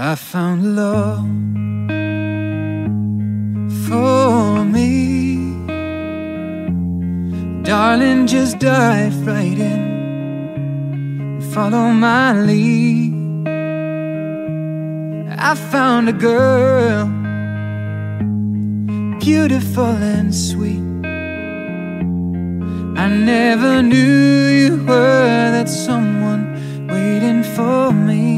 I found love for me. Darling, just dive right in and follow my lead. I found a girl, beautiful and sweet. I never knew you were that someone waiting for me.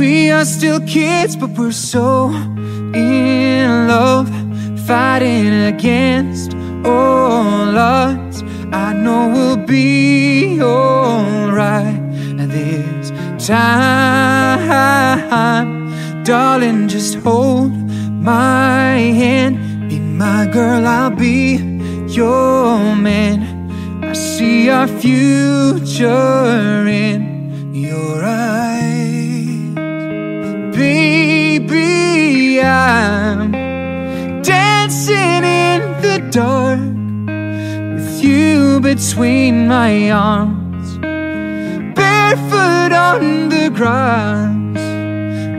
We are still kids, but we're so in love, fighting against all odds. I know we'll be alright this time, darling. Just hold my hand, be my girl, I'll be your man. I see our future in your eyes, baby. I'm dancing in the dark with you between my arms, barefoot on the grass,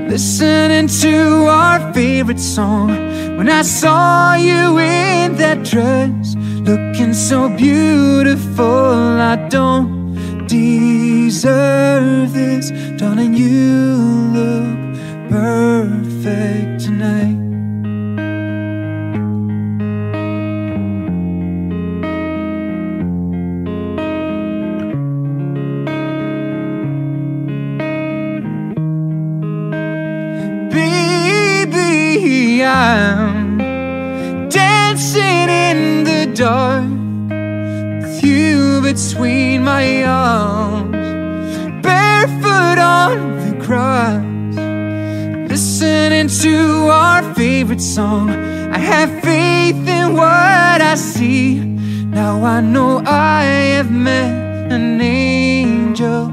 listening to our favorite song. When I saw you in that dress, looking so beautiful, I don't deserve this, darling. You look perfect tonight. Baby, I'm dancing in the dark with you between my arms, barefoot on the grass, listening to our favorite song. I have faith in what I see. Now I know I have met an angel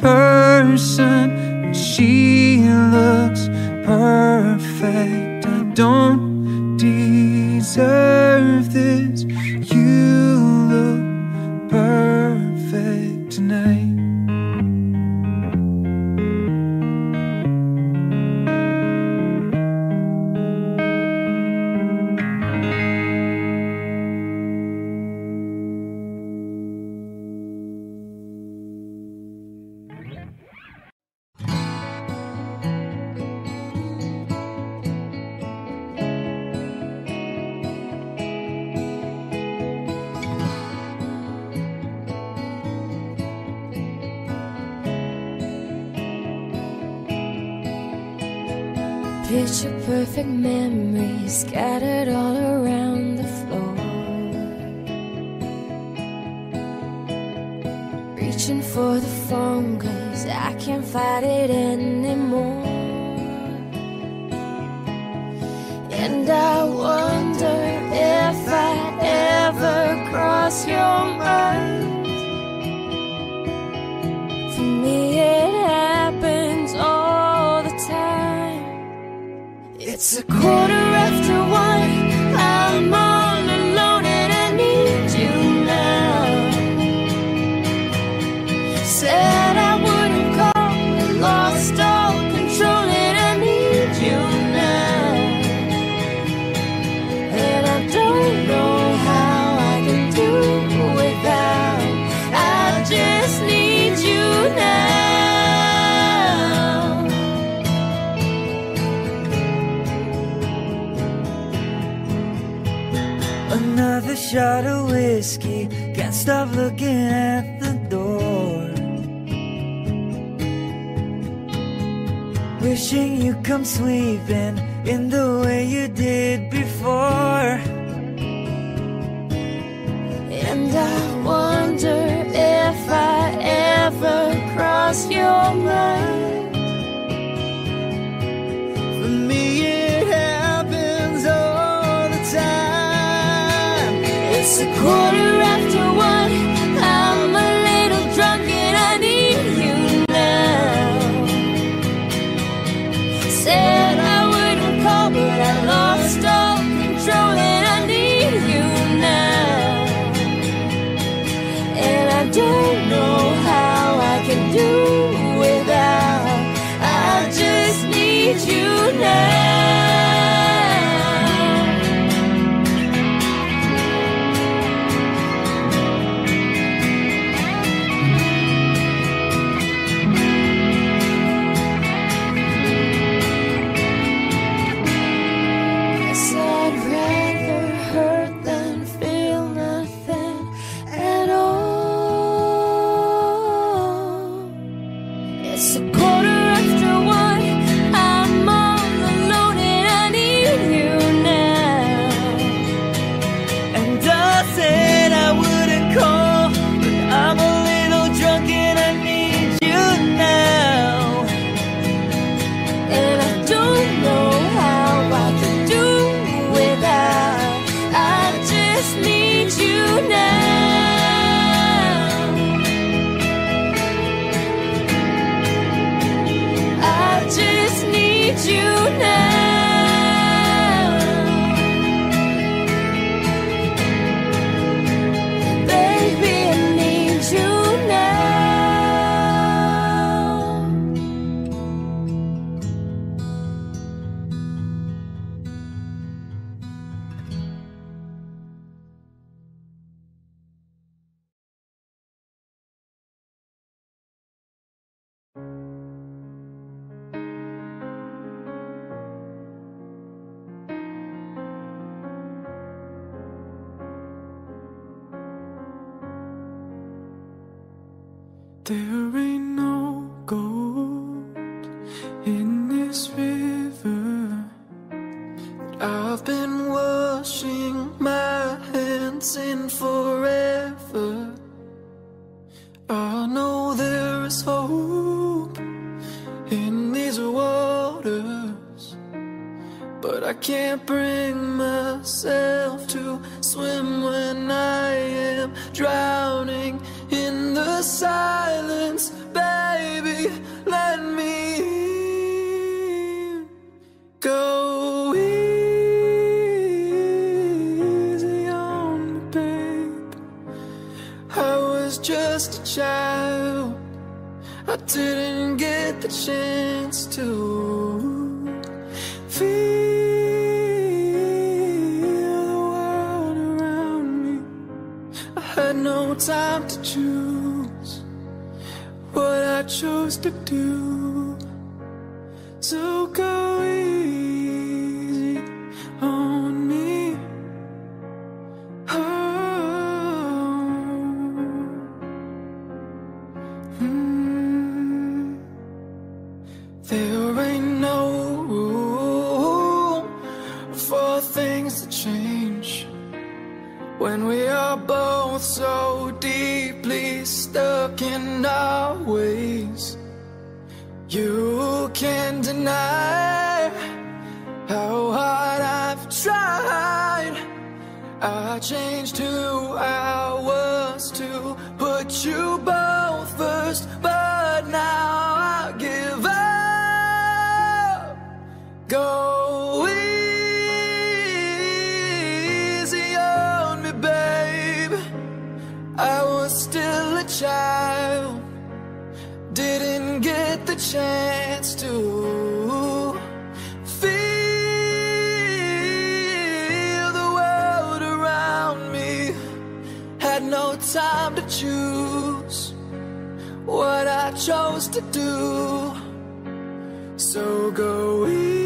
person. She looks perfect. I don't deserve perfect memories scattered all looking at the door. Wishing you'd come sweeping in the way you did I've been washing my hands in forever. I know there is hope in these waters But I can't bring myself to swim when I am drowning in the silence shows to do. choose what I chose to do. So go easy.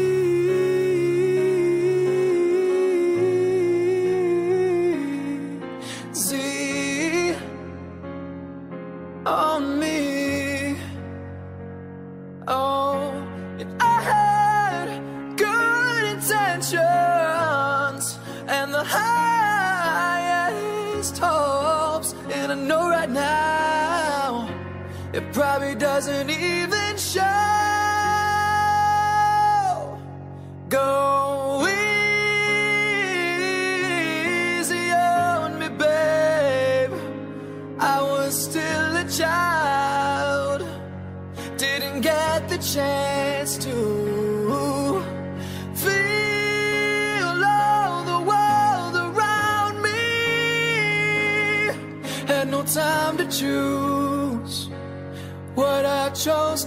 chose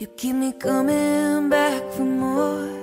You keep me coming back for more.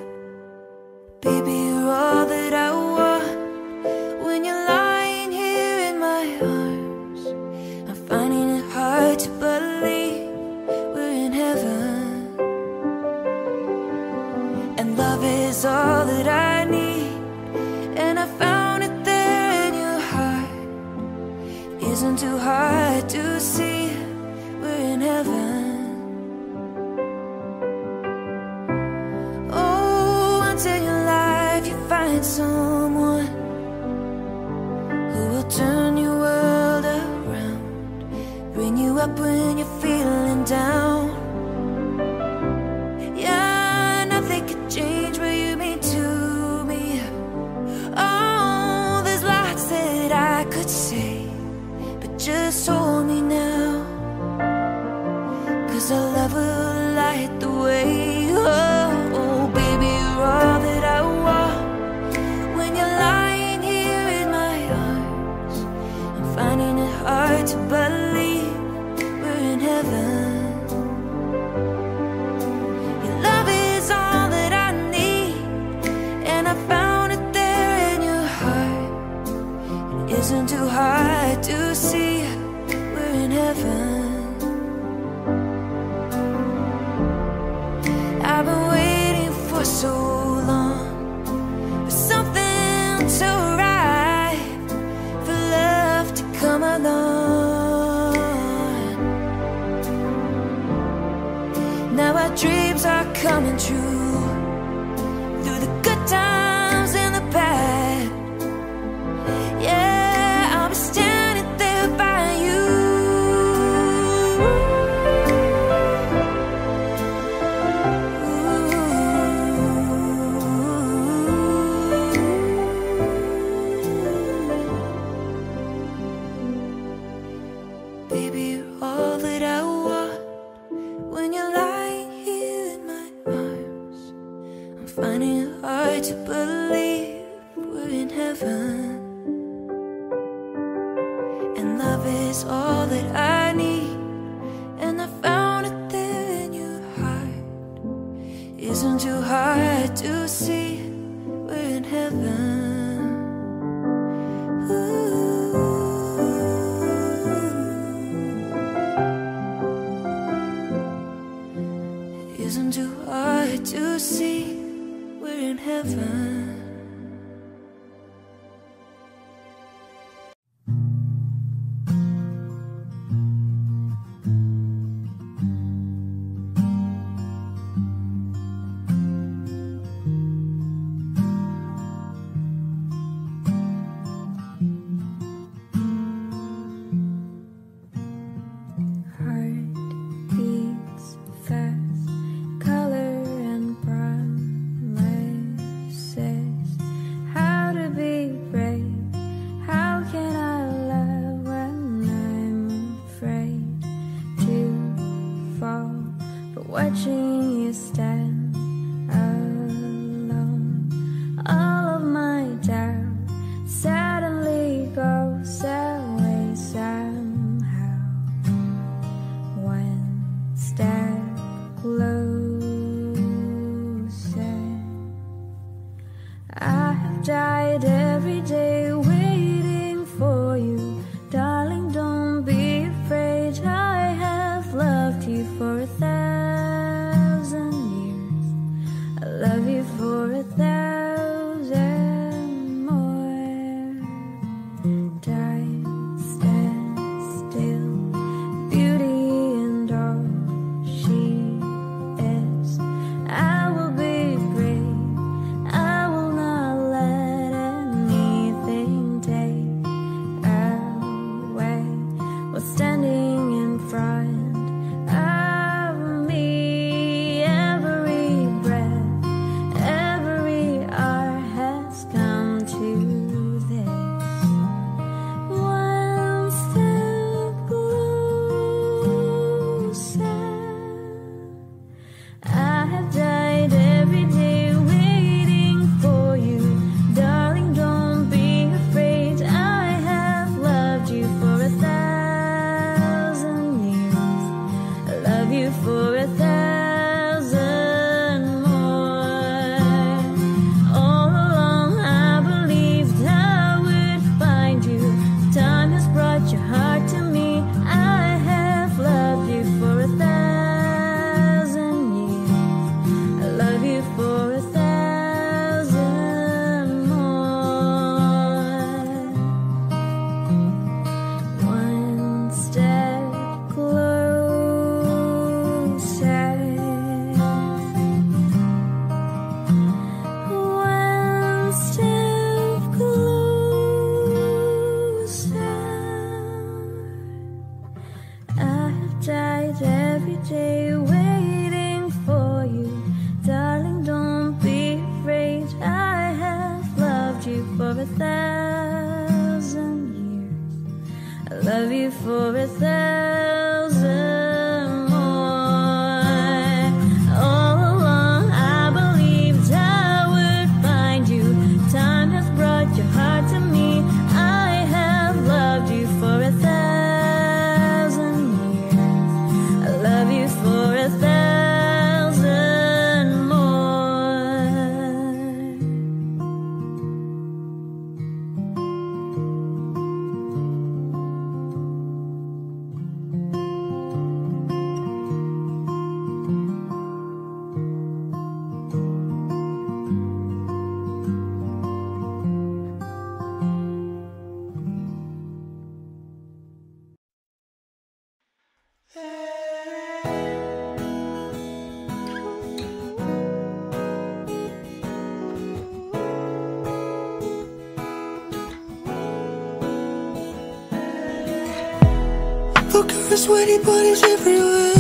Darker and sweaty bodies everywhere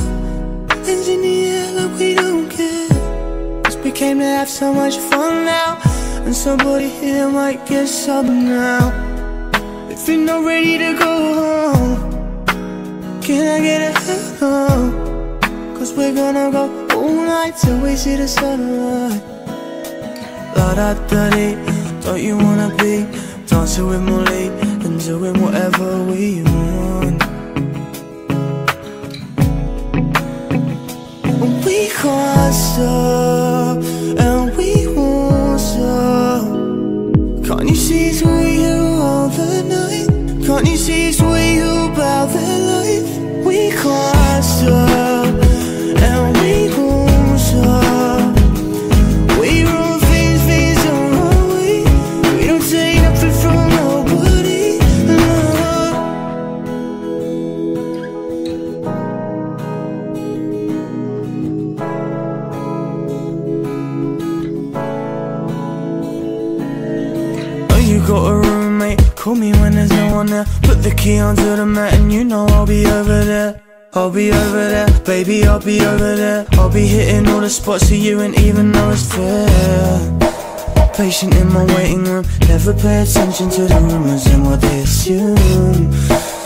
Hands in the air like we don't care. Cause we came to have so much fun now. And somebody here might get sober now. If you're not ready to go home Can I get a hell no? Cause we're gonna go all night till we see the sunlight. La da da dee, don't you wanna be? Dancing with Molly and doing whatever we want. And we won't stop. Can't you see it's you all the night? Can't you see it's key onto the mat, and you know I'll be over there. I'll be over there, baby, I'll be over there. I'll be hitting all the spots for you, and even though it's fair. Patient in my waiting room, never pay attention to the rumors and what they assume.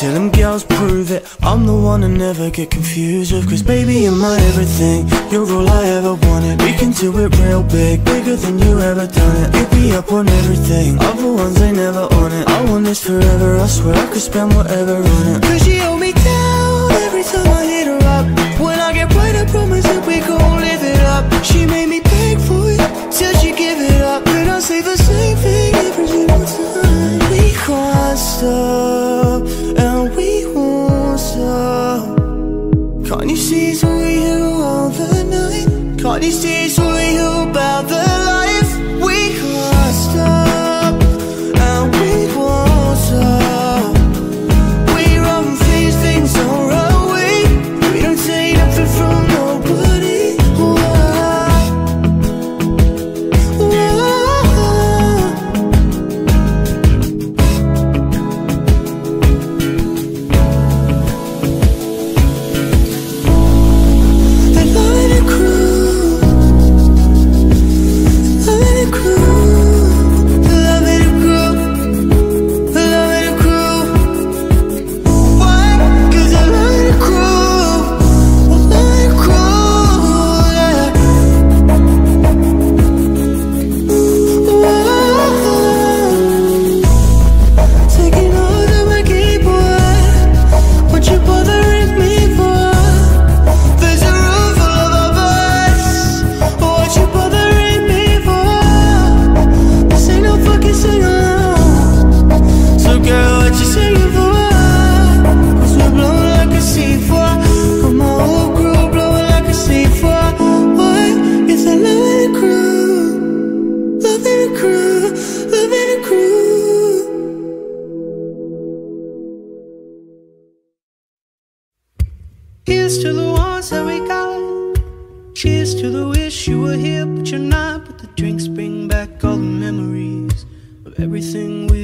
Until them girls prove it, I'm the one to never get confused with. Cause baby, you're my everything, you're all I ever wanted. We can do it real big, bigger than you ever done it. You'll be up on everything, other ones they never on it. I want this forever, I swear I could spend whatever on it. Cause you hold me down every time I hit her up. When I get right, I promise that we gon' live it up. She made me beg for it till she give it up. And I say the same thing every single time. We can't stop See it's with you all the night? You see it's with you about the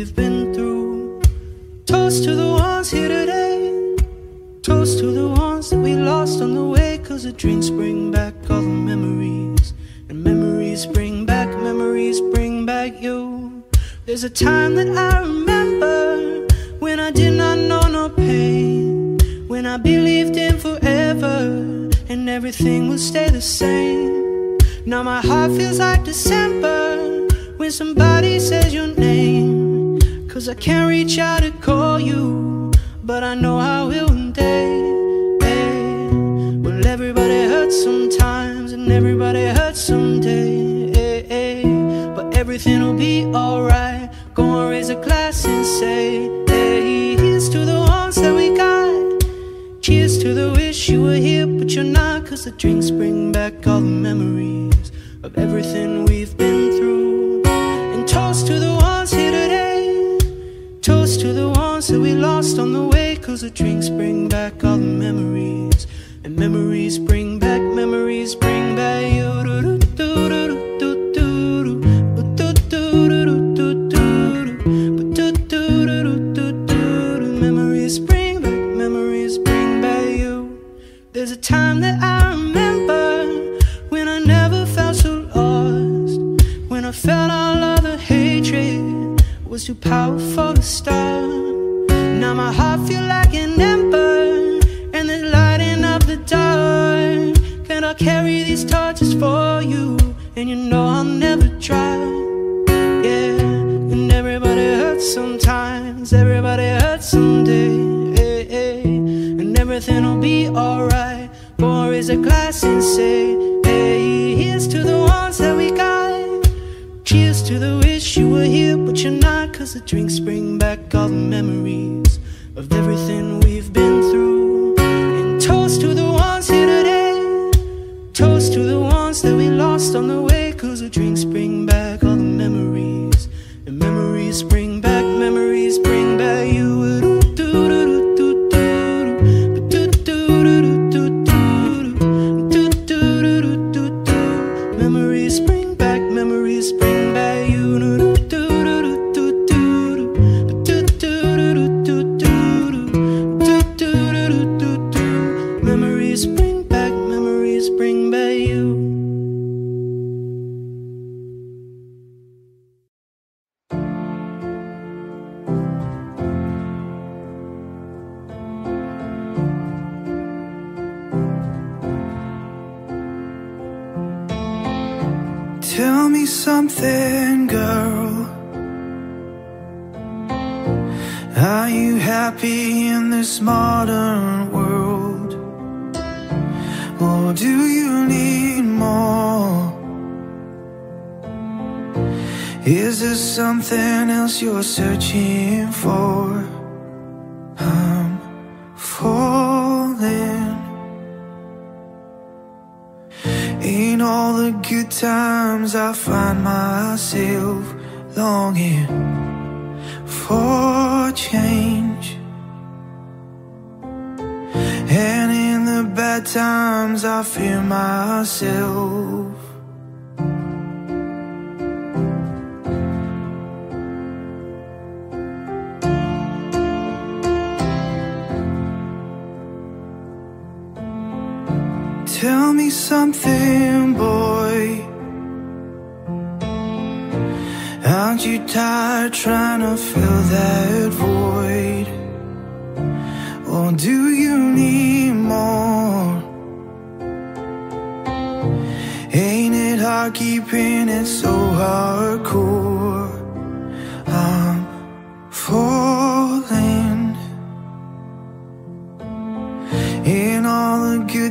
we've been through. Toast to the ones here today. Toast to the ones that we lost on the way. Cause the drinks bring back all the memories. And memories bring back, memories bring back you. There's a time that I remember when I did not know no pain. When I believed in forever and everything would stay the same. Now my heart feels like December when somebody says your name. Cause I can't reach out to call you, but I know I will one day. Hey. Well, everybody hurts sometimes and everybody hurts someday. Hey, hey. But everything will be alright. Go and raise a glass and say, hey, here's to the ones that we got. Cheers to the wish you were here, but you're not. Cause the drinks bring back all the memories of everything we've been through. We lost on the way. Cause the drinks bring back all the memories. And memories bring back, memories bring back you. Memories bring back, memories bring back you. There's a time that I remember when I never felt so lost. When I felt all of the hatred was too powerful to stop. Now my heart feel like an ember, and it's lighting up the dark. And I'll carry these torches for you and you know I'll never try. Yeah, and everybody hurts sometimes, everybody hurts someday. Hey, hey. And everything'll be alright. Pour raise a glass and say, Hey, here's to the ones that we got. Cheers to the wish you were here, but you're not. Cause the drinks bring back all the memories of everything we've been through. And toast to the ones here today. Toast to the ones that we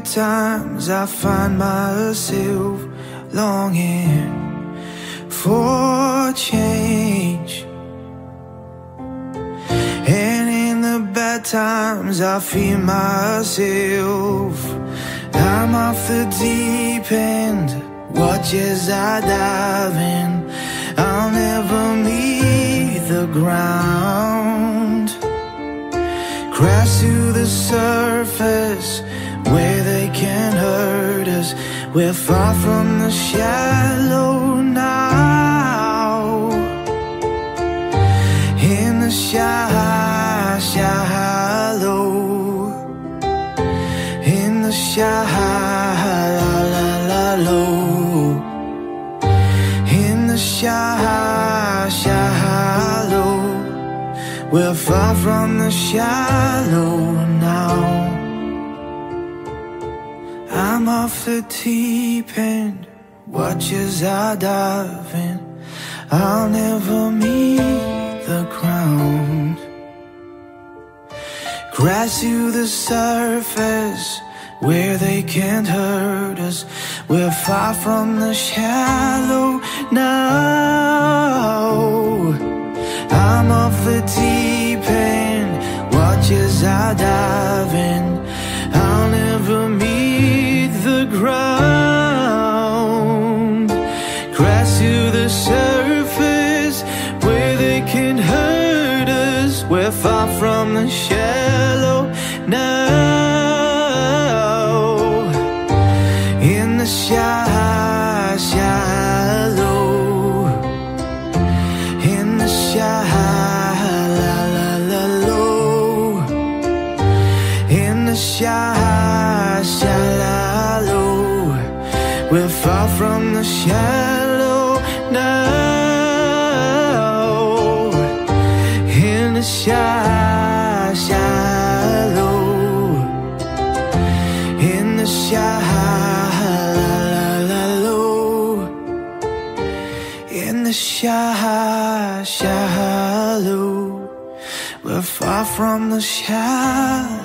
times, I find myself longing for change. And in the bad times, I fear myself. I'm off the deep end, watch as I dive in. I'll never meet the ground. Crash to the surface where they can't hurt us. We're far from the shallow now. In the shy, shallow. In the shallow. In the shy, shallow. We're far from the shallow I'm off the deep end, watch as I dive in. I'll never meet the ground. Crash to the surface where they can't hurt us. We're far from the shallow now. I'm off the deep end, watch as I dive in. Far from the shallow now. In the shy, shallow. In the shallow, in the shy, shallow, we're far from the shallow now. shy, shallow, in the shallow, in the shallow. We're far from the shallow.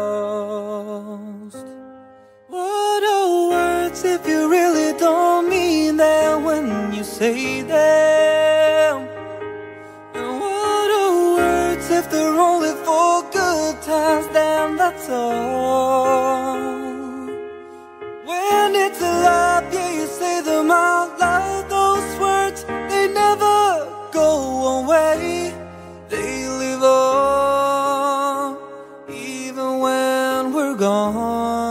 If you really don't mean that when you say them? And what are words if they're only for good times? Then that's all. When it's a lie, yeah, you say them out loud. Those words, they never go away. They live on, even when we're gone.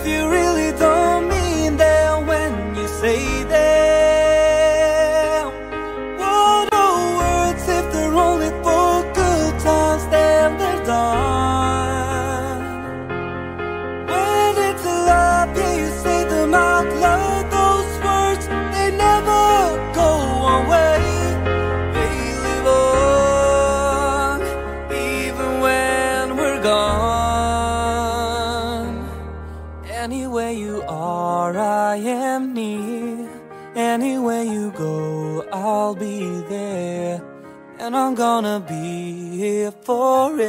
If you really I'm gonna be here forevermore.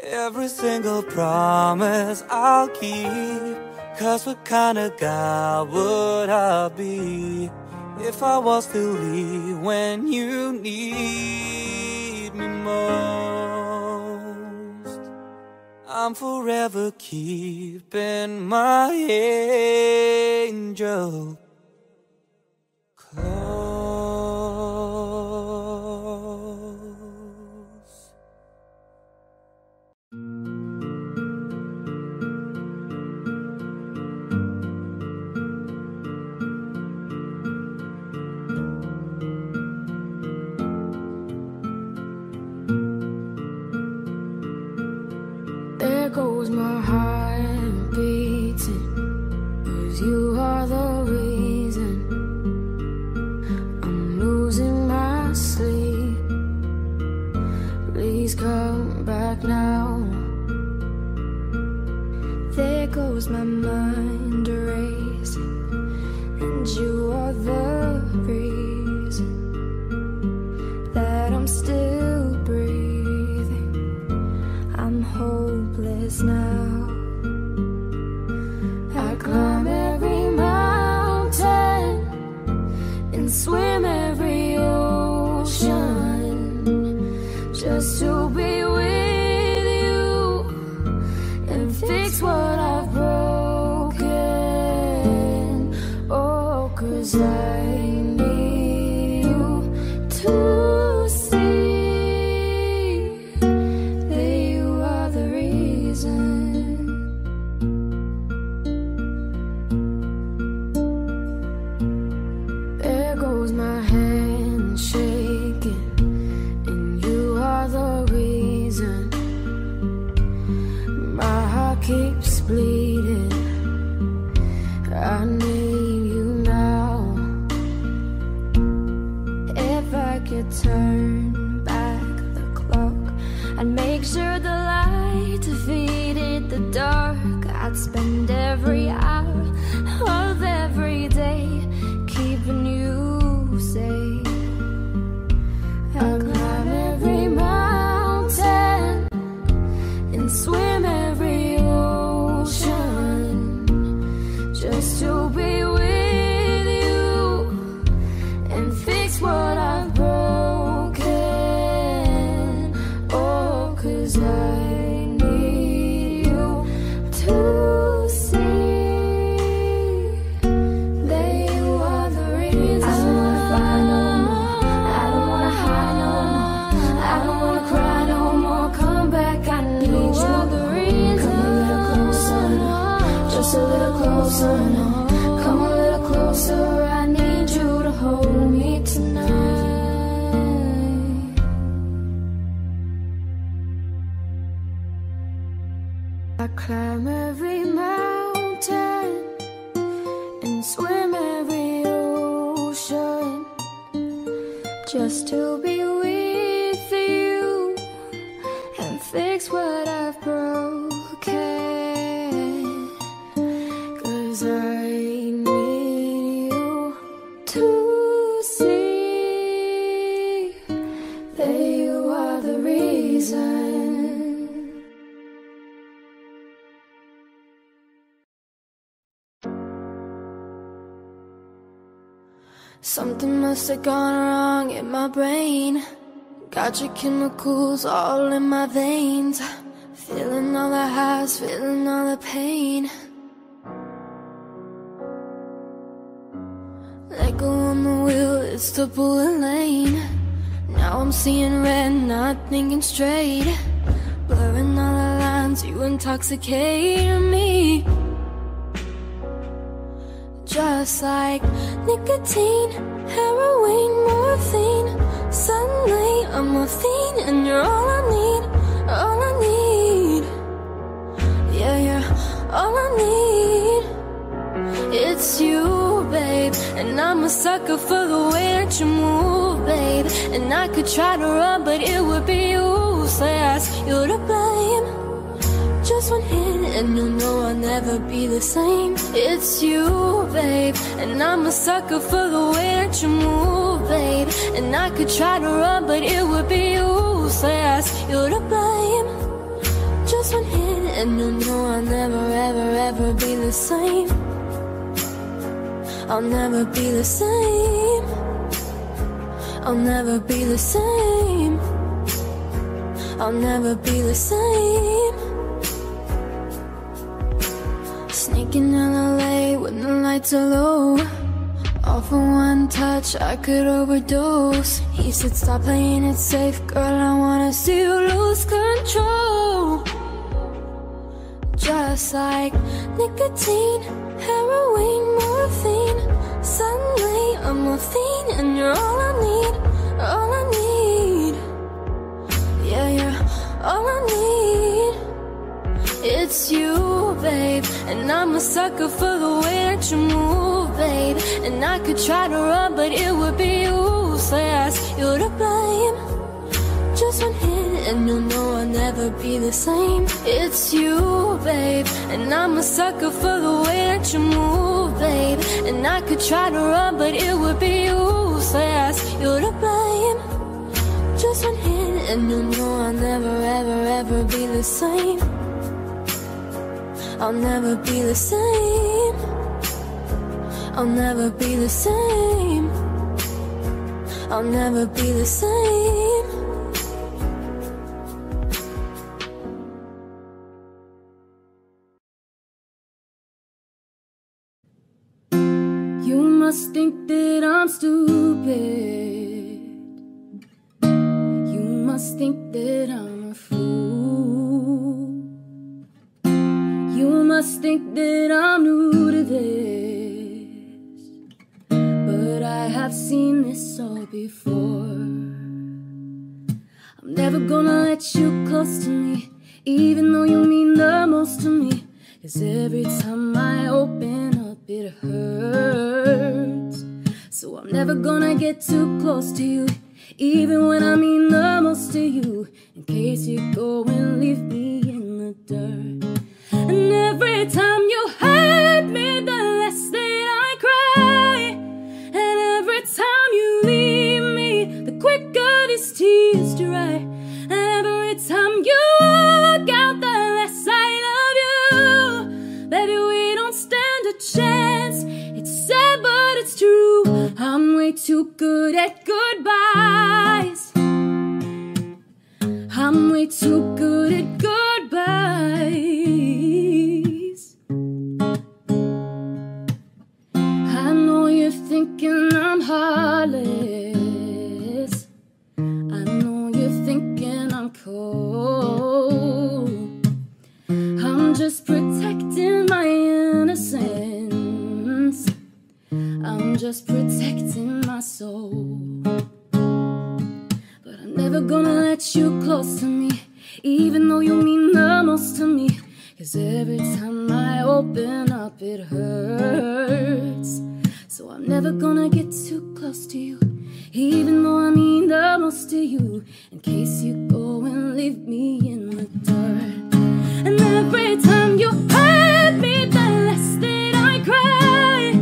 Every single promise I'll keep. Cause what kind of guy would I be if I was to leave when you need me most? I'm forever keeping my angel close. There goes my heart little must have gone wrong in my brain. Got your chemicals all in my veins. Feeling all the highs, feeling all the pain. Let go on the wheel, it's the bullet lane. Now I'm seeing red, not thinking straight. Blurring all the lines, you intoxicate me. Just like nicotine, heroin, morphine. Suddenly I'm a fiend, and you're all I need, all I need. Yeah, you're all I need. It's you, babe, and I'm a sucker for the way that you move, babe. And I could try to run, but it would be useless. You're to blame. Just one hit and you'll know I'll never be the same. It's you, babe, and I'm a sucker for the way that you move, babe. And I could try to run, but it would be useless. You're to blame. Just one hit and you'll know I'll never, ever, ever be the same. I'll never be the same. I'll never be the same. I'll never be the same. Sneaking in LA when the lights are low. All for one touch, I could overdose. He said, Stop playing it safe, girl. I wanna see you lose control. Just like nicotine, heroin, morphine. Suddenly I'm a fiend, and you're all I need, all I need. Yeah, you're all I need. It's you, babe, and I'm a sucker for the way that you move, babe. And I could try to run, but it would be useless. You're to blame. Just one hit, and you'll know I'll never be the same. It's you, babe, and I'm a sucker for the way that you move, babe. And I could try to run, but it would be useless. You're to blame. Just one hit, and you'll know I'll never, ever, ever be the same. I'll never be the same. I'll never be the same. I'll never be the same. You must think that I'm stupid. You must think that I'm a fool. Must think that I'm new to this. But I have seen this all before. I'm never gonna let you close to me, even though you mean the most. to me. Cause every time I open up, it hurts. So I'm never gonna get too close to you, even when I mean the most to you. In case you go and leave me in the dirt. And every time you hurt me, the less that I cry. And every time you leave me, the quicker these tears dry. And every time you walk out, the less I love you. Baby, we don't stand a chance. It's sad, but it's true. I'm way too good at goodbyes. I'm way too good at goodbyes. Just protecting my soul. But I'm never gonna let you close to me, even though you mean the most to me. Cause every time I open up, it hurts. So I'm never gonna get too close to you, even though I mean the most to you. In case you go and leave me in the dirt. And every time you hurt me, the less that I cry.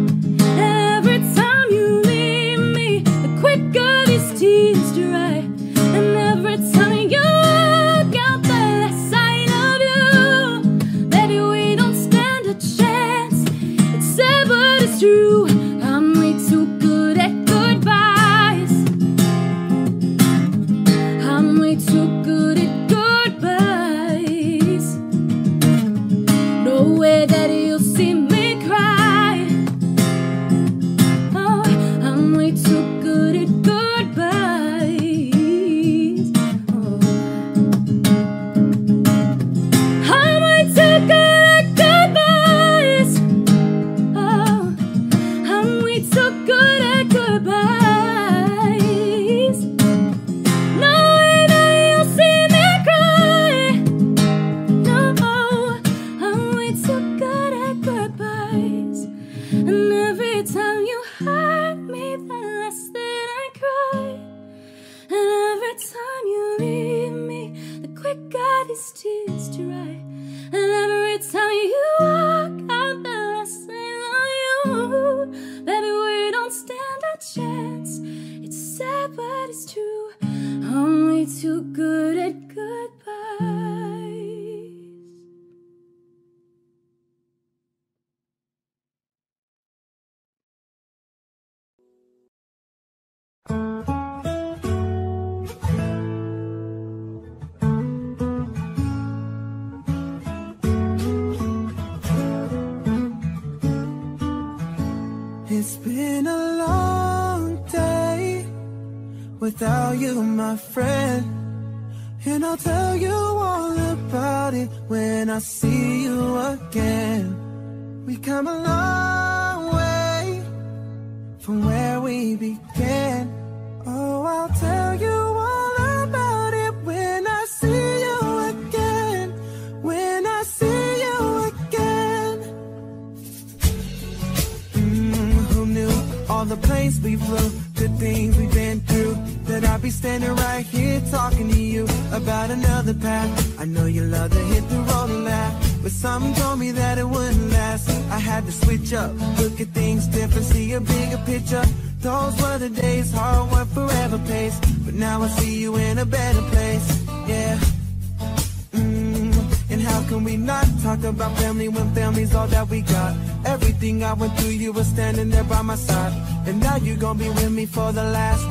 My friend.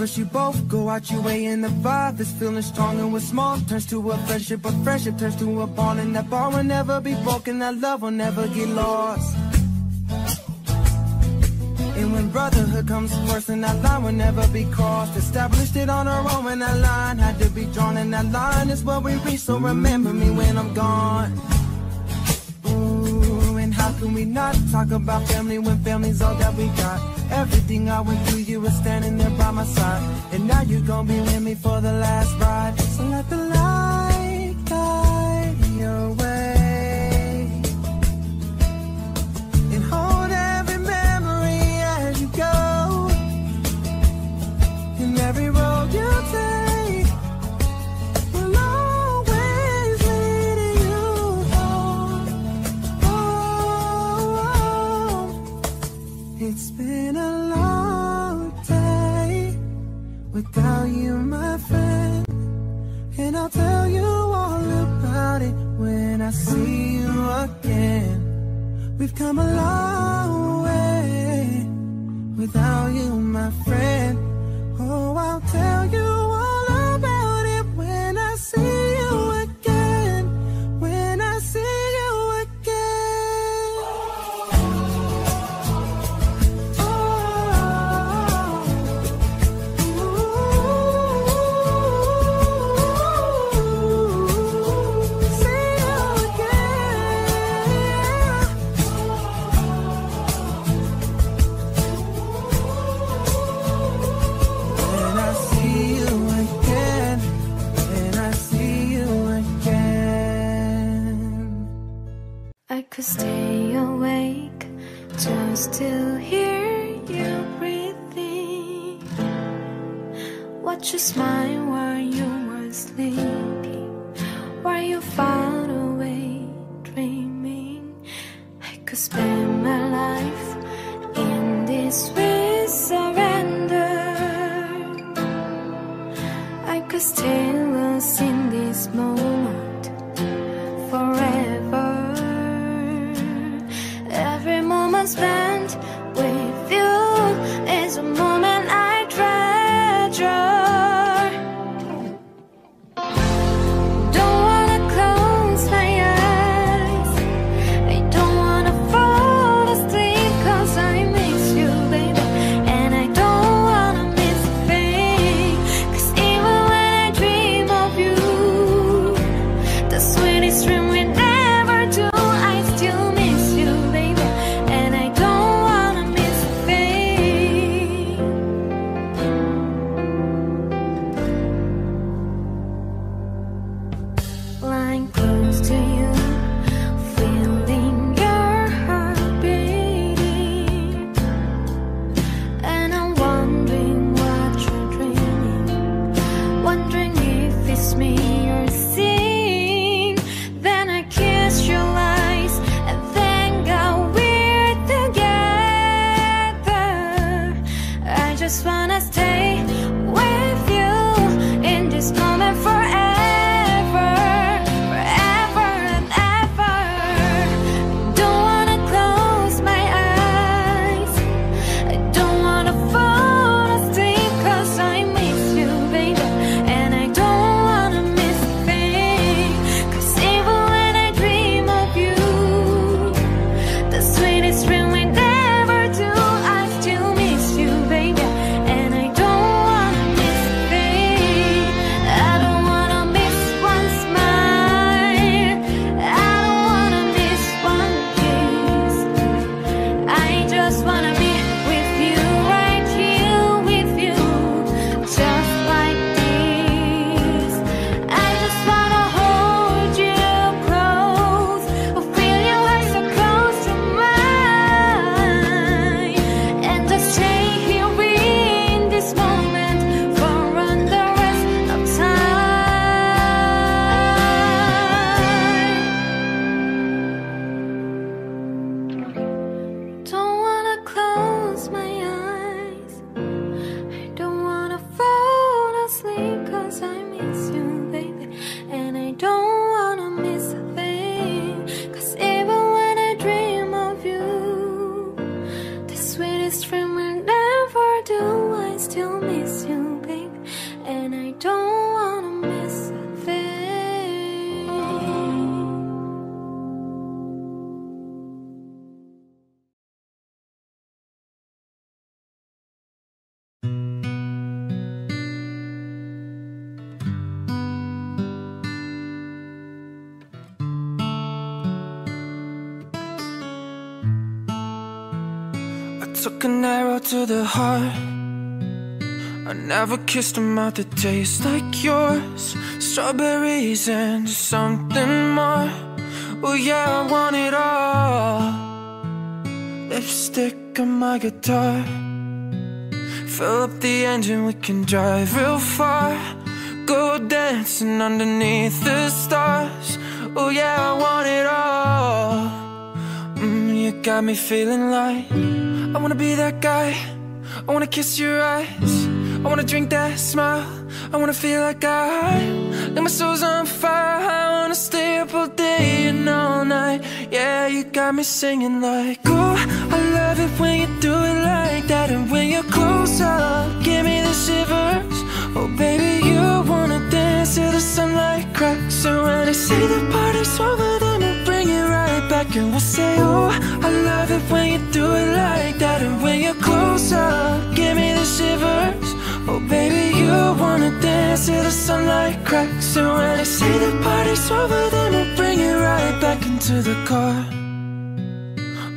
First you both go out your way. And the vibe is feeling strong and what's small. Turns to a friendship, but friendship turns to a bond. And that bond will never be broken, that love will never get lost. And when brotherhood comes first and that line will never be crossed. Established it on our own and that line had to be drawn. And that line is what we reach, so remember me when I'm gone. Ooh, and how can we not talk about family when family's all that we got Everything I went through, you were standing there by my side. And now you're gonna be with me for the last ride. So let the light guide your way without you, my friend. And I'll tell you all about it when I see you again. We've come a long way without you, my friend. Oh, I'll tell you the heart. I never kissed a mouth that tastes like yours. Strawberries and something more. Oh, yeah, I want it all. Lipstick on my guitar. Fill up the engine, we can drive real far. Go dancing underneath the stars. Oh, yeah, I want it all. Mm, you got me feeling like I wanna be that guy. I wanna kiss your eyes. I wanna drink that smile. I wanna feel like I, like my soul's on fire. I wanna stay up all day and all night. Yeah, you got me singing like, oh, I love it when you do it like that. And when you're close up, give me the shivers. Oh, baby, you wanna dance till the sunlight cracks. And when they say the party's over, then we'll bring it right back. And we'll say, oh, I love it when you do it like that. And when you're close up, give me the shivers. Oh baby, you wanna dance till the sunlight cracks And when they say the party's over Then we'll bring it right back into the car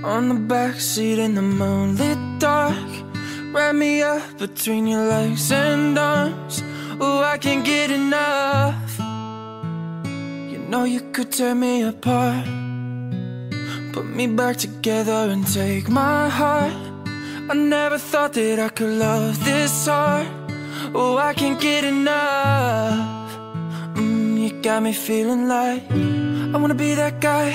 On the back seat in the moonlit dark Wrap me up between your legs and arms Oh, I can't get enough You know you could tear me apart Put me back together and take my heart I never thought that I could love this hard. Oh, I can't get enough. Mm, you got me feeling like I wanna be that guy.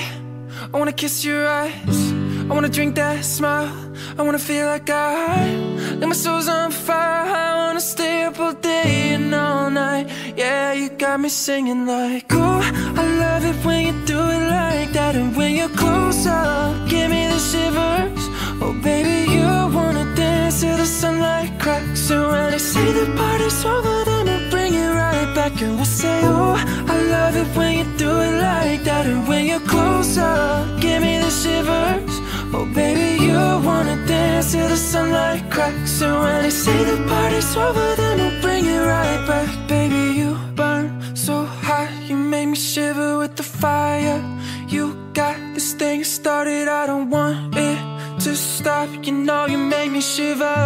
I wanna kiss your eyes. I wanna drink that smile. I wanna feel like I, like my soul's on fire. I wanna stay up all day and all night. Yeah, you got me singing like, oh, I love it when you do it like that. And when you're close up, give me the shivers. Oh, baby, you wanna dance till the sunlight cracks. And when they say the party's over, then we'll bring it right back. And we'll say, oh, I love it when you do it like that. And when you're close up, give me the shivers. Oh, baby, you wanna dance till the sunlight cracks. And when they say the party's over, then we'll bring it right back. Baby, you burn so hot, you make me shiver with the fire. You got this thing started, I don't want it to stop. You know you make me shiver.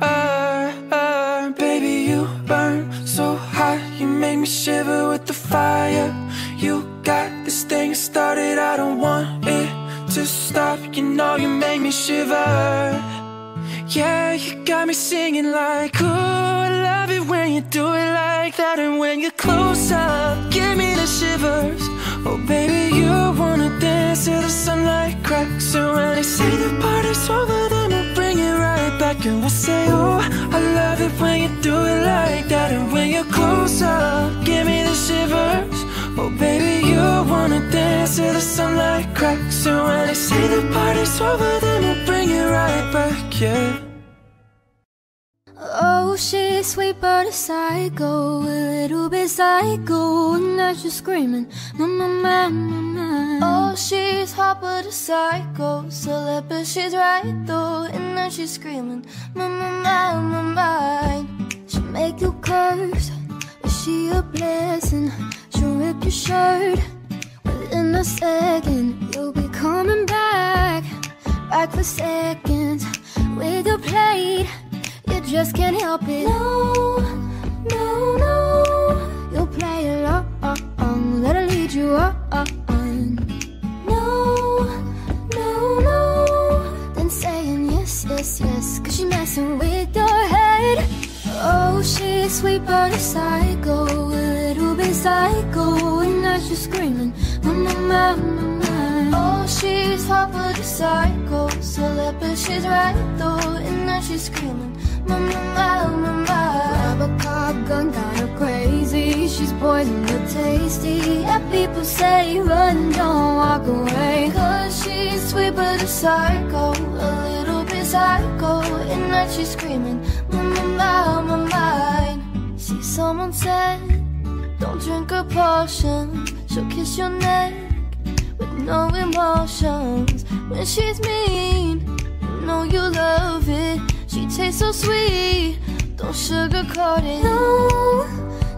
Uh, uh, baby, you burn so hot, you make me shiver with the fire. You got this thing started, I don't want stop. You know you make me shiver. Yeah, you got me singing like, oh, I love it when you do it like that. And when you're close up, give me the shivers. Oh, baby, you wanna dance till the sunlight cracks. And when they say the party's over, then we'll bring it right back. And we'll say, oh, I love it when you do it like that. And when you're close up, give me the shivers. Oh, baby, you wanna dance till the sunlight cracks. And when they say the party's over, then we'll bring it right back, yeah. Oh, she's sweet but a psycho, a little bit psycho, and now she's screaming, mama, mama, mama. Oh, she's hot but a psycho, celeb but she's right though, and now she's screaming, mama, mama, mine. She'll make you curse, is she a blessing? She'll rip your shirt within a second. You'll be coming back, back for seconds with your plate. You just can't help it. No, no, no. You'll play along, let her lead you on. No, no, no. Then saying yes, yes, yes. Cause she's messing with your head. Oh, she's sweet but a psycho, a little bit psycho. And now she's screaming, mama, mama, mama. Oh, she's hot but a psycho, celeb but she's right though. And now she's screaming, mama, mama, mama. Grab a car gun, got her crazy. She's poison but tasty. Yeah, people say run, don't walk away. Cause she's sweet but a psycho, a little bit psycho. And now she's screaming, mama, mama, mine. See, someone said, don't drink her potion. She'll kiss your neck with no emotions. When she's mean, you know you love it. She tastes so sweet, don't sugarcoat it. No,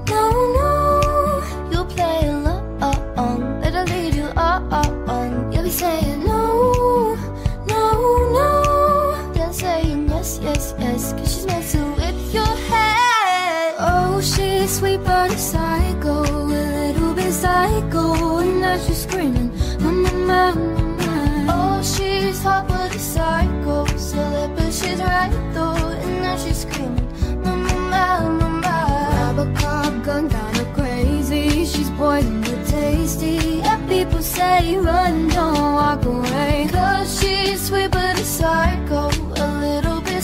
no, no. You'll play dress Cause she's messing with your head Oh, she's sweet but a psycho A little bit psycho And now she's screaming I'm in my mind Oh, she's hot but a psycho Silly but she's right though And now she's screaming I'm in my mind Grab a cop gun, got her crazy She's boiling but tasty. And people say run, don't walk away. Cause she's sweet but a psycho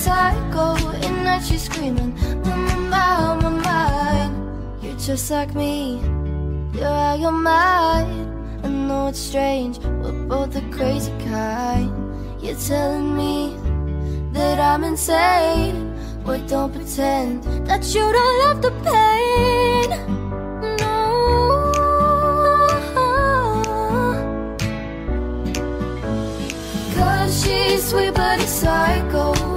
psycho. And now she's screaming, mm, mm, mm, my, my, my, my, mind You're just like me. You're out your mind. I know it's strange, we're both the crazy kind. You're telling me that I'm insane. But don't pretend that you don't love the pain. No. Cause she's sweet but a psycho,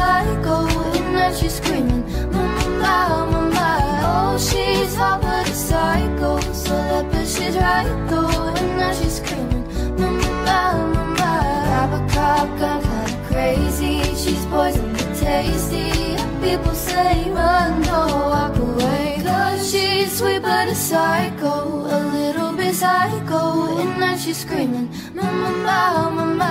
psycho. And now she's screaming, mama, mama. Oh, she's hot but a psycho, so that bitch she's right though. And now she's screaming, mama, mama. Grab a cop gun, kinda crazy. She's poison but tasty. People say run, don't walk away. Cause she's sweet but a psycho, a little bit psycho. And now she's screaming, mama, mama,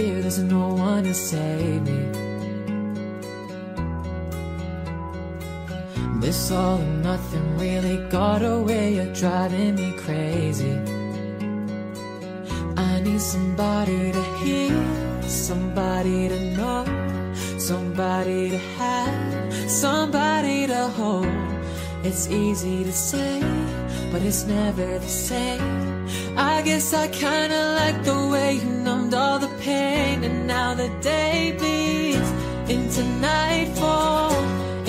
fear there's no one to save me. This all or nothing really got away, way of driving me crazy. I need somebody to hear, somebody to know, somebody to have, somebody to hold. It's easy to say, but it's never the same. I guess I kinda like the way you pain, and now the day bleeds into nightfall,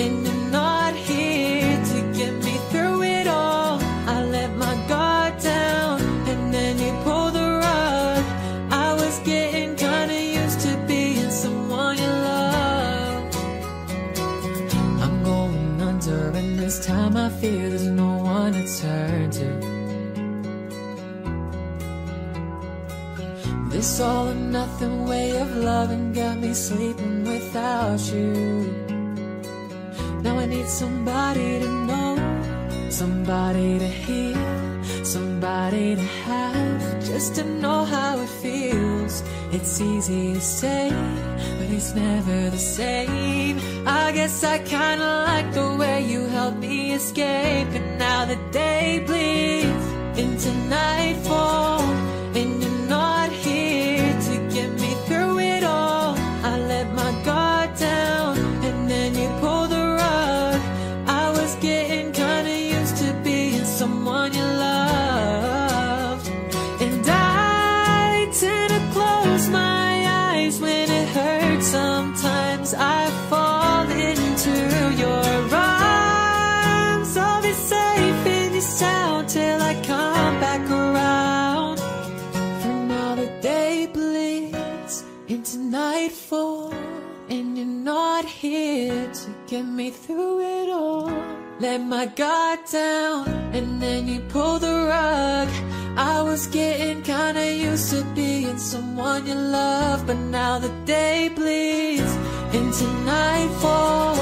and you're not here to get me through it all. I let my guard down, and then you pulled the rug. I was getting kinda used to being someone you love. I'm going under, and this time I fear there's no one to turn to. This all or nothing loving got me sleeping without you. Now I need somebody to know, somebody to hear, somebody to have, just to know how it feels. It's easy to say, but it's never the same. I guess I kinda like the way you helped me escape, and now the day bleeds into nightfall, get me through it all. Let my guard down, and then you pull the rug. I was getting kinda used to being someone you love, but now the day bleeds into nightfall,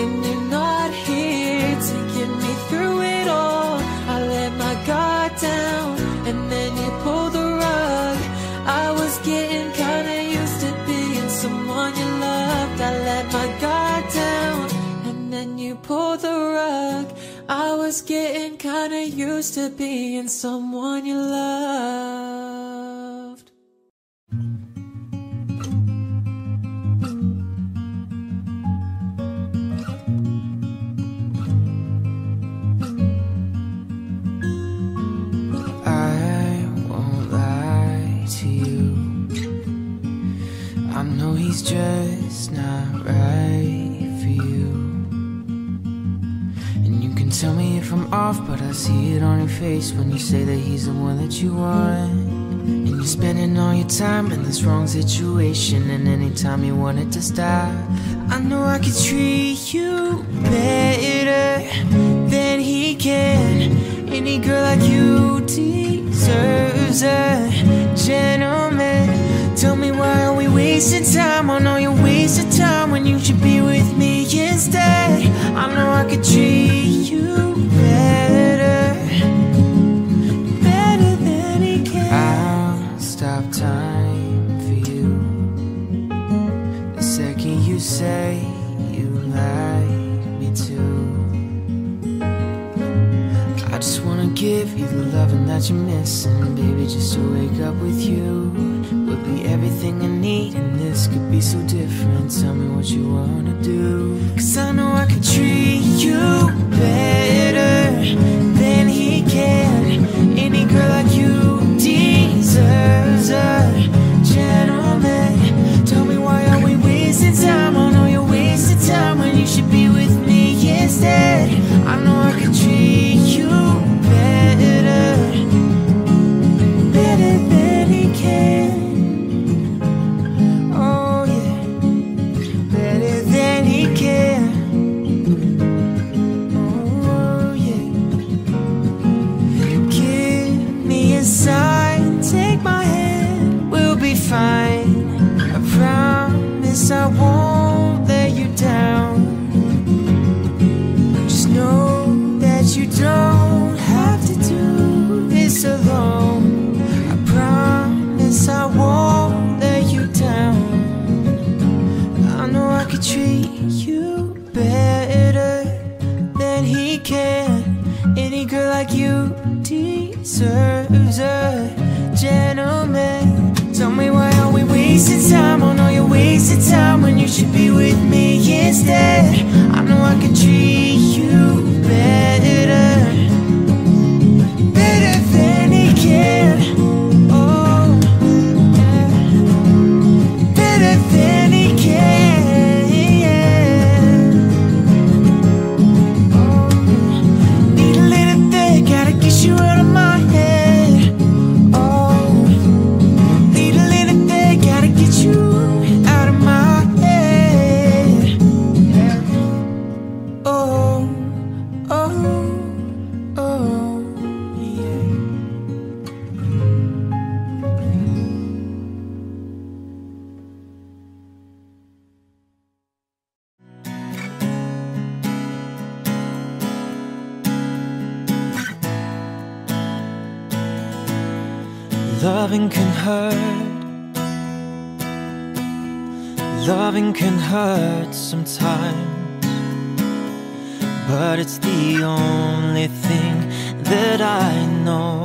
and you're not here to get me through it all. I let my guard down, pulled the rug. I was getting kinda used to being someone you loved. I won't lie to you. I know he's just not right. Tell me if I'm off, but I see it on your face when you say that he's the one that you want. And you're spending all your time in this wrong situation. And anytime you want it to stop, I know I could treat you better than he can. Any girl like you deserves a gentleman. Tell me why are we wasting time? on all your wasted time when you should be with me instead. I know I could treat what you wanna do, Loving can hurt sometimes. But it's the only thing that I know. know.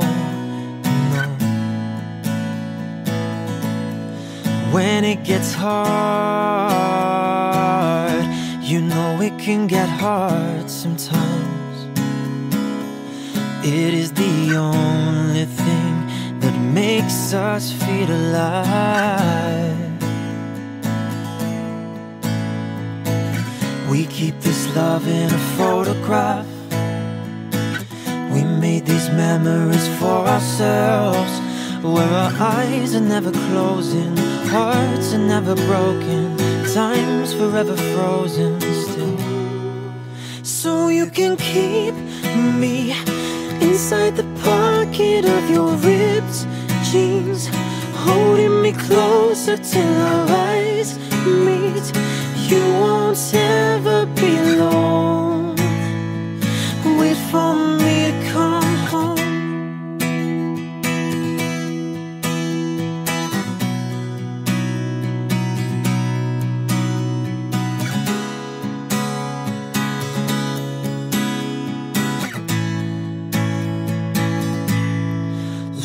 When it gets hard, you know it can get hard sometimes. It is the only thing that makes us feel alive. We keep this love in a photograph. We made these memories for ourselves. Where our eyes are never closing, hearts are never broken, time's forever frozen still. So you can keep me inside the pocket of your ripped jeans, holding me closer till our eyes meet. You won't ever be alone. Wait for me to come home.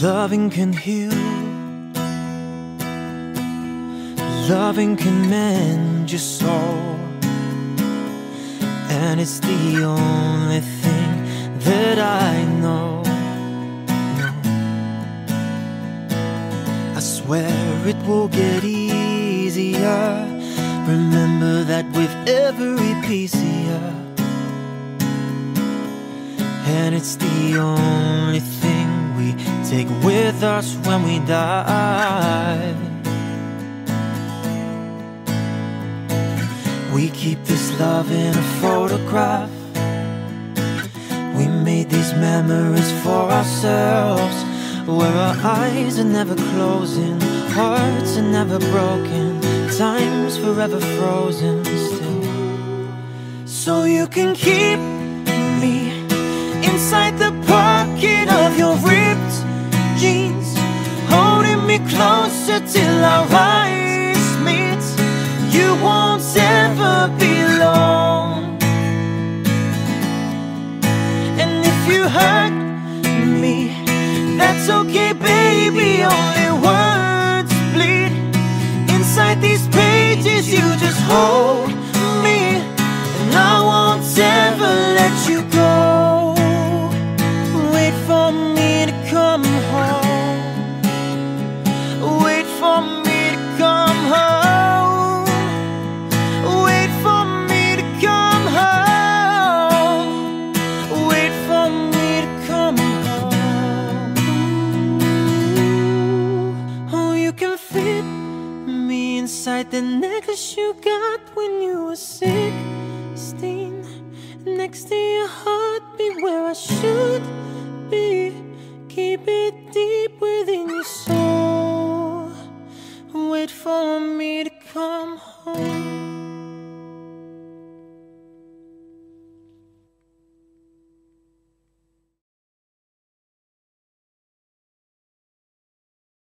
Loving can heal. Loving can mend your soul. And it's the only thing that I know. I swear it will get easier easier. Remember that with every piece of you. And it's the only thing we take with us when we die. We keep this love in a photograph. We made these memories for ourselves. Where our eyes are never closing, hearts are never broken, time's forever frozen still. So you can keep me inside the pocket of your ripped jeans, holding me closer till eyes meet. You won't ever be alone. And if you hurt me, that's okay, baby. Only words bleed inside these pages. You just hold me, and I won't ever let you go. you got when you were 16 Next to your heartbeat where I should be. Keep it deep within your soul. Wait for me to come home.